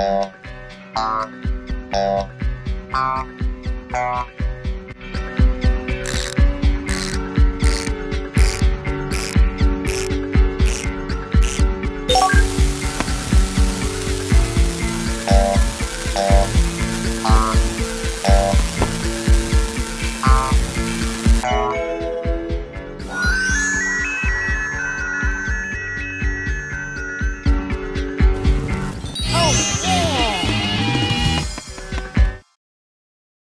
Uh, uh, uh, uh.